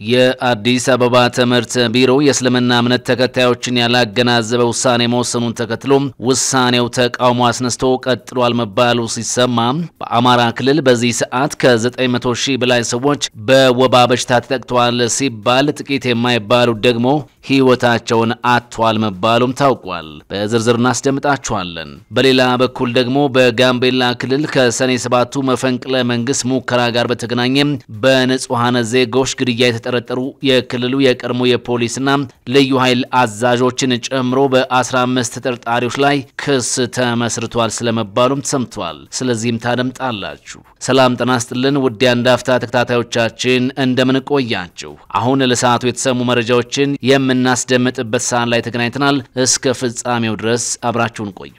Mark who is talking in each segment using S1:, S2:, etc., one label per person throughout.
S1: የአዲስ አበባ ትምህርት ቢሮ የእስልምና እምነት ተከታዮችን ያላገናዘበ ውሳኔ መወሰኑን ተከትሎ ውሳኔው ተቃውሞ አስነስቶ ቀጥሏል መባሉ ሲሰማ በአማራ ክልል በዚህ ሰዓት ከ900 ሺህ በላይ ሰዎች በወባ በሽታ ተጠቅተዋል ሲባል ጥቂት የማይባሉት ደግሞ ሕይወታቸውን አጥተዋል መባሉም ታውቋል። በዝርዝር እናስደምጣችኋለን። በሌላ በኩል ደግሞ በጋምቤላ ክልል ከሰኔ ሰባቱ መፈንቅለ መንግስት ሙከራ ጋር በተገናኘ በንጹሐነ ዜጎች ግድያ የተጠረጠሩ የክልሉ የቀድሞ የፖሊስና ልዩ ኃይል አዛዦችን ጨምሮ በ15 ተጠርጣሪዎች ላይ ክስ ተመስርቷል ስለመባሉም ተሰምቷል። ስለዚህም ታደምጣላችሁ። ሰላም ጤና ይስጥልን ውድ አፍታ ተከታታዮቻችን እንደምን ቆያችሁ? አሁን ለሰዓቱ የተሰሙ መረጃዎችን የምናስደምጥበት ሰዓት ላይ ተገናኝተናል። እስከ ፍጻሜው ድረስ አብራችሁን ቆዩ።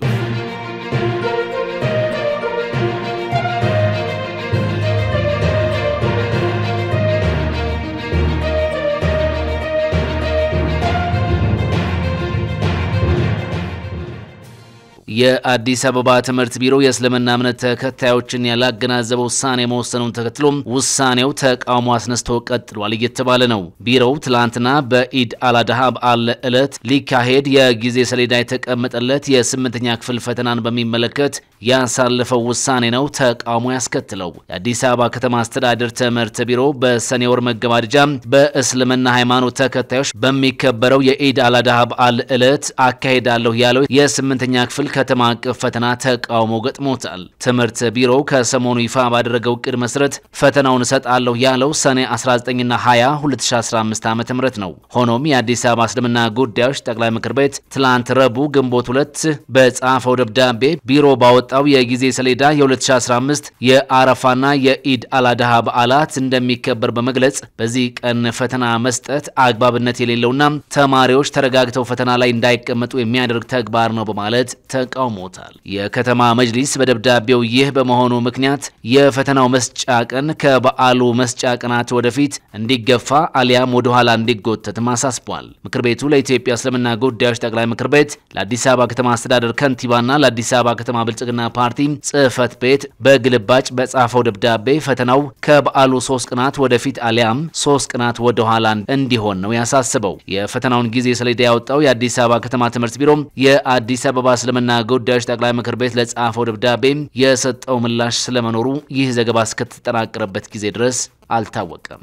S1: የአዲስ አበባ ትምህርት ቢሮ የእስልምና እምነት ተከታዮችን ያላገናዘበ ውሳኔ መወሰኑን ተከትሎ ውሳኔው ተቃውሞ አስነስቶ ቀጥሏል እየተባለ ነው። ቢሮው ትላንትና በኢድ አላድሃ በዓል ዕለት ሊካሄድ የጊዜ ሰሌዳ የተቀመጠለት የስምንተኛ ክፍል ፈተናን በሚመለከት ያሳለፈው ውሳኔ ነው ተቃውሞ ያስከትለው። የአዲስ አበባ ከተማ አስተዳደር ትምህርት ቢሮ በሰኔ ወር መገባደጃ በእስልምና ሃይማኖት ተከታዮች በሚከበረው የኢድ አላድሃ በዓል ዕለት አካሄዳለሁ ያለው የስምንተኛ ክፍል ከተማ አቀፍ ፈተና ተቃውሞ ገጥሞታል። ትምህርት ቢሮው ከሰሞኑ ይፋ ባደረገው እቅድ መሰረት ፈተናውን እሰጣለሁ ያለው ሰኔ 19ና 20 2015 ዓ ም ነው። ሆኖም የአዲስ አበባ እስልምና ጉዳዮች ጠቅላይ ምክር ቤት ትላንት ረቡዕ ግንቦት ሁለት በጻፈው ደብዳቤ ቢሮ ባወጣው የጊዜ ሰሌዳ የ2015 የአረፋና የኢድ አላድሃ በዓላት እንደሚከበር በመግለጽ በዚህ ቀን ፈተና መስጠት አግባብነት የሌለውና ተማሪዎች ተረጋግተው ፈተና ላይ እንዳይቀመጡ የሚያደርግ ተግባር ነው በማለት ተቃውሞታል። የከተማ መጅሊስ በደብዳቤው ይህ በመሆኑ ምክንያት የፈተናው መስጫ ቀን ከበዓሉ መስጫ ቀናት ወደፊት እንዲገፋ አሊያም ወደኋላ እንዲጎተትም አሳስቧል። ምክር ቤቱ ለኢትዮጵያ እስልምና ጉዳዮች ጠቅላይ ምክር ቤት፣ ለአዲስ አበባ ከተማ አስተዳደር ከንቲባና ለአዲስ አበባ ከተማ ብልጽግና ፓርቲ ጽህፈት ቤት በግልባጭ በጻፈው ደብዳቤ ፈተናው ከበዓሉ ሶስት ቀናት ወደፊት አሊያም ሶስት ቀናት ወደኋላ እንዲሆን ነው ያሳስበው። የፈተናውን ጊዜ ሰሌዳ ያወጣው የአዲስ አበባ ከተማ ትምህርት ቢሮ የአዲስ አበባ እስልምና ጉዳዮች ጠቅላይ ምክር ቤት ለጻፈው ደብዳቤ የሰጠው ምላሽ ስለመኖሩ ይህ ዘገባ እስከተጠናቀረበት ጊዜ ድረስ አልታወቀም።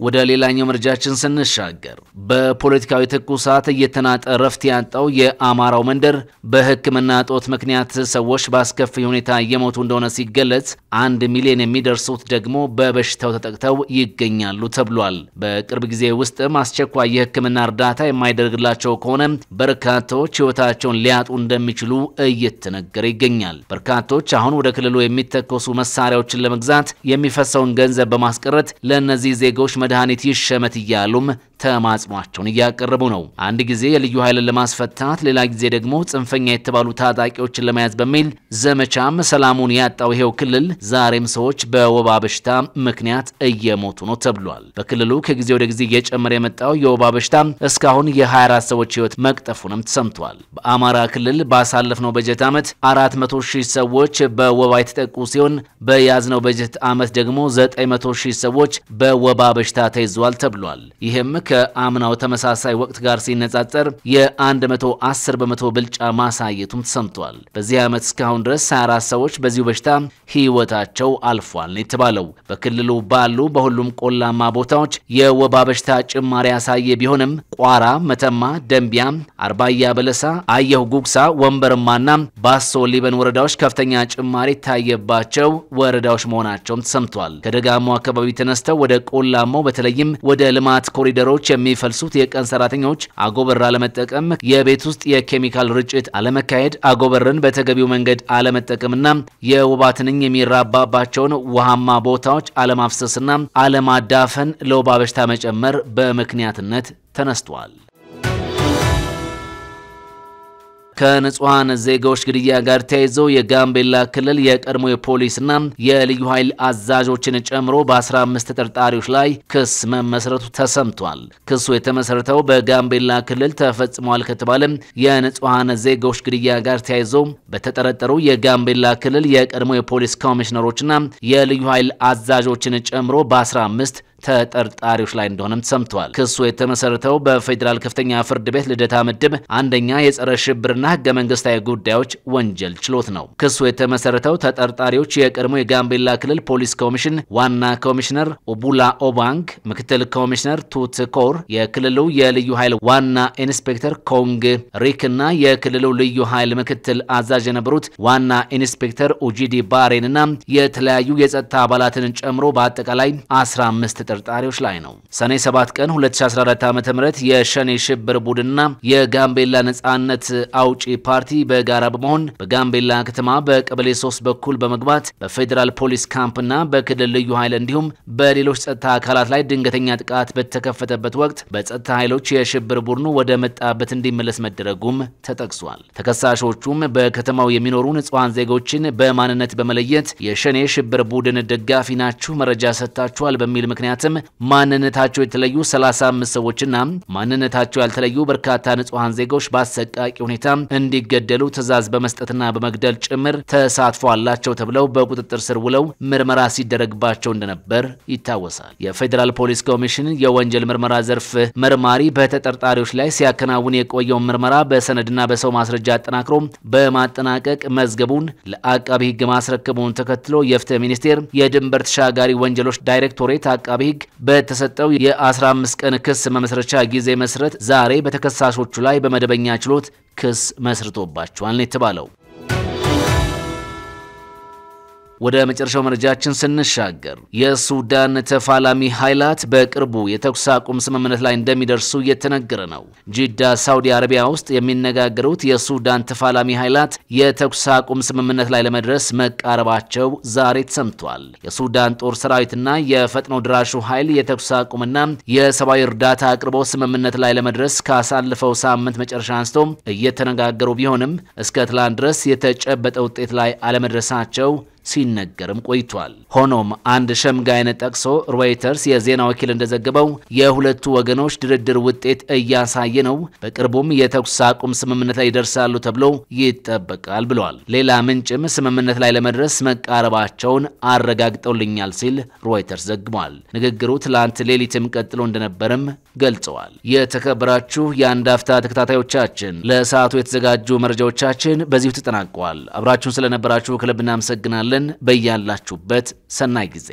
S1: ወደ ሌላኛው መረጃችን ስንሻገር በፖለቲካዊ ትኩሳት እየተናጠ ረፍት ያጣው የአማራው መንደር በሕክምና እጦት ምክንያት ሰዎች በአስከፊ ሁኔታ እየሞቱ እንደሆነ ሲገለጽ አንድ ሚሊዮን የሚደርሱት ደግሞ በበሽታው ተጠቅተው ይገኛሉ ተብሏል። በቅርብ ጊዜ ውስጥም አስቸኳይ የሕክምና እርዳታ የማይደረግላቸው ከሆነ በርካቶች ሕይወታቸውን ሊያጡ እንደሚችሉ እየተነገረ ይገኛል። በርካቶች አሁን ወደ ክልሉ የሚተኮሱ መሳሪያዎችን ለመግዛት የሚፈሰውን ገንዘብ በማስቀረት ለእነዚህ ዜጎች መድኃኒት ይሸመት እያሉም ተማጽኗቸውን እያቀረቡ ነው። አንድ ጊዜ የልዩ ኃይልን ለማስፈታት፣ ሌላ ጊዜ ደግሞ ጽንፈኛ የተባሉ ታጣቂዎችን ለመያዝ በሚል ዘመቻም ሰላሙን ያጣው ይሄው ክልል ዛሬም ሰዎች በወባ በሽታ ምክንያት እየሞቱ ነው ተብሏል። በክልሉ ከጊዜ ወደ ጊዜ እየጨመረ የመጣው የወባ በሽታ እስካሁን የ24 ሰዎች ሕይወት መቅጠፉንም ተሰምቷል። በአማራ ክልል ባሳለፍነው በጀት ዓመት 400 ሺህ ሰዎች በወባ የተጠቁ ሲሆን በያዝነው በጀት ዓመት ደግሞ 900 ሺህ ሰዎች በወባ በሽታ ተይዘዋል ተብሏል። ይህም ከአምናው ተመሳሳይ ወቅት ጋር ሲነጻጸር የ110 በመቶ ብልጫ ማሳየቱም ተሰምቷል። በዚህ ዓመት እስካሁን ድረስ 24 ሰዎች በዚሁ በሽታ ሕይወታቸው አልፏል ነው የተባለው። በክልሉ ባሉ በሁሉም ቆላማ ቦታዎች የወባ በሽታ ጭማሪ ያሳየ ቢሆንም ቋራ፣ መተማ፣ ደንቢያ፣ አርባያ በለሳ፣ አየሁ ጉግሳ፣ ወንበርማና ባሶ ሊበን ወረዳዎች ከፍተኛ ጭማሪ ታየባቸው ወረዳዎች መሆናቸውም ተሰምቷል። ከደጋማው አካባቢ ተነስተው ወደ ቆላማው በተለይም ወደ ልማት ኮሪደሮች የሚፈልሱት የቀን ሰራተኞች አጎበር አለመጠቀም፣ የቤት ውስጥ የኬሚካል ርጭት አለመካሄድ፣ አጎበርን በተገቢው መንገድ አለመጠቀምና የወባ ትንኝ የሚራባባቸውን ውሃማ ቦታዎች አለማፍሰስና አለማዳፈን ለወባ በሽታ መጨመር በምክንያትነት ተነስቷል። ከንጹሐን ዜጎች ግድያ ጋር ተያይዘው የጋምቤላ ክልል የቀድሞ የፖሊስና የልዩ ኃይል አዛዦችን ጨምሮ በ15 ተጠርጣሪዎች ላይ ክስ መመስረቱ ተሰምቷል። ክሱ የተመሰረተው በጋምቤላ ክልል ተፈጽሟል ከተባለ የንጹሐን ዜጎች ግድያ ጋር ተያይዘው በተጠረጠሩ የጋምቤላ ክልል የቀድሞ የፖሊስ ኮሚሽነሮችና የልዩ ኃይል አዛዦችን ጨምሮ በ15 ተጠርጣሪዎች ላይ እንደሆነም ተሰምቷል። ክሱ የተመሰረተው በፌዴራል ከፍተኛ ፍርድ ቤት ልደታ ምድብ አንደኛ የጸረ ሽብርና ህገ መንግስታዊ ጉዳዮች ወንጀል ችሎት ነው። ክሱ የተመሰረተው ተጠርጣሪዎች የቀድሞ የጋምቤላ ክልል ፖሊስ ኮሚሽን ዋና ኮሚሽነር ኦቡላ ኦባንግ፣ ምክትል ኮሚሽነር ቱት ኮር፣ የክልሉ የልዩ ኃይል ዋና ኢንስፔክተር ኮንግ ሪክ እና የክልሉ ልዩ ኃይል ምክትል አዛዥ የነበሩት ዋና ኢንስፔክተር ኡጂዲ ባሬን እና የተለያዩ የጸጥታ አባላትን ጨምሮ በአጠቃላይ 15 ተጠርጣሪዎች ላይ ነው። ሰኔ 7 ቀን 2014 ዓ.ም የሸኔ ሽብር ቡድንና የጋምቤላ ነጻነት አውጪ ፓርቲ በጋራ በመሆን በጋምቤላ ከተማ በቀበሌ 3 በኩል በመግባት በፌዴራል ፖሊስ ካምፕና በክልል ልዩ ኃይል እንዲሁም በሌሎች ጸጥታ አካላት ላይ ድንገተኛ ጥቃት በተከፈተበት ወቅት በጸጥታ ኃይሎች የሽብር ቡድኑ ወደ መጣበት እንዲመለስ መደረጉም ተጠቅሷል። ተከሳሾቹም በከተማው የሚኖሩ ንጹሐን ዜጎችን በማንነት በመለየት የሸኔ ሽብር ቡድን ደጋፊ ናችሁ፣ መረጃ ሰጥታችኋል በሚል ምክንያት ማንነታቸው የተለዩ 35 ሰዎችና ማንነታቸው ያልተለዩ በርካታ ንጹሐን ዜጎች በአሰቃቂ ሁኔታ እንዲገደሉ ትዕዛዝ በመስጠትና በመግደል ጭምር ተሳትፎ አላቸው ተብለው በቁጥጥር ስር ውለው ምርመራ ሲደረግባቸው እንደነበር ይታወሳል። የፌዴራል ፖሊስ ኮሚሽን የወንጀል ምርመራ ዘርፍ መርማሪ በተጠርጣሪዎች ላይ ሲያከናውን የቆየውን ምርመራ በሰነድና በሰው ማስረጃ አጠናክሮ በማጠናቀቅ መዝገቡን ለአቃቢ ሕግ ማስረከቡን ተከትሎ የፍትህ ሚኒስቴር የድንበር ተሻጋሪ ወንጀሎች ዳይሬክቶሬት አቃቢ ሕግ በተሰጠው የ15 ቀን ክስ መመስረቻ ጊዜ መሰረት ዛሬ በተከሳሾቹ ላይ በመደበኛ ችሎት ክስ መስርቶባቸዋል ነው የተባለው። ወደ መጨረሻው መረጃችን ስንሻገር የሱዳን ተፋላሚ ኃይላት በቅርቡ የተኩስ አቁም ስምምነት ላይ እንደሚደርሱ እየተነገረ ነው። ጂዳ ሳውዲ አረቢያ ውስጥ የሚነጋገሩት የሱዳን ተፋላሚ ኃይላት የተኩስ አቁም ስምምነት ላይ ለመድረስ መቃረባቸው ዛሬ ተሰምቷል። የሱዳን ጦር ሰራዊትና የፈጥኖ ድራሹ ኃይል የተኩስ አቁምና የሰብአዊ እርዳታ አቅርቦት ስምምነት ላይ ለመድረስ ካሳለፈው ሳምንት መጨረሻ አንስቶ እየተነጋገሩ ቢሆንም እስከ ትላንት ድረስ የተጨበጠ ውጤት ላይ አለመድረሳቸው ሲነገርም ቆይቷል። ሆኖም አንድ ሸምጋይን ጠቅሶ ሮይተርስ የዜና ወኪል እንደዘገበው የሁለቱ ወገኖች ድርድር ውጤት እያሳየ ነው፣ በቅርቡም የተኩስ አቁም ስምምነት ላይ ይደርሳሉ ተብሎ ይጠበቃል ብለዋል። ሌላ ምንጭም ስምምነት ላይ ለመድረስ መቃረባቸውን አረጋግጠውልኛል ሲል ሮይተርስ ዘግቧል። ንግግሩ ትላንት ሌሊትም ቀጥሎ እንደነበርም ገልጸዋል። የተከበራችሁ የአንድ አፍታ ተከታታዮቻችን ለሰዓቱ የተዘጋጁ መረጃዎቻችን በዚሁ ተጠናቀዋል። አብራችሁን ስለነበራችሁ ከልብ እናመሰግናለን። በያላችሁበት ሰናይ ጊዜ